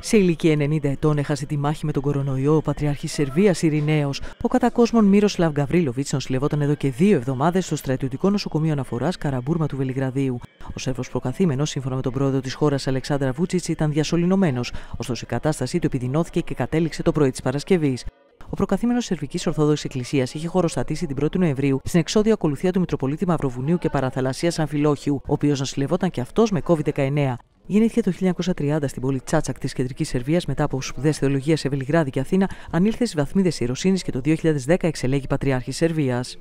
Σε ηλικία 90 ετών έχασε τη μάχη με τον κορονοϊό ο Πατριάρχης Σερβίας Ειρηναίος. Ο κατακόσμων Μύροσλαβ Γκαβρίλοβιτ νοσηλευόταν εδώ και δύο εβδομάδες στο στρατιωτικό νοσοκομείο αναφοράς Καραμπούρμα του Βελιγραδίου. Ο Σέρβος προκαθήμενος, σύμφωνα με τον πρόεδρο της χώρας Αλεξάνδρα Βούτσιτς, ήταν διασωληνωμένος, ωστόσο η κατάστασή του επιδεινώθηκε και κατέληξε το πρωί της Παρασκευής. Ο προκαθήμενος Σερβικής Ορθόδοξης Εκκλησίας είχε χωροστατήσει την 1η Νοεμβρίου στην εξόδια ακολουθία του Μητροπολίτη Μαυροβουνίου και Παραθαλασσίας Αμφιλόχιου, ο οποίος νοσηλευόταν και αυτός με COVID-19. Γεννήθηκε το 1930 στην πόλη Τσάτσακ της Κεντρικής Σερβίας μετά από σπουδές θεολογίας σε Βελιγράδι και Αθήνα, ανήλθε στις βαθμίδες ιεροσύνης και το 2010 εξελέγει Πατριάρχης Σερβίας.